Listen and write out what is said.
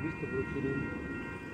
Vista Brooklyn.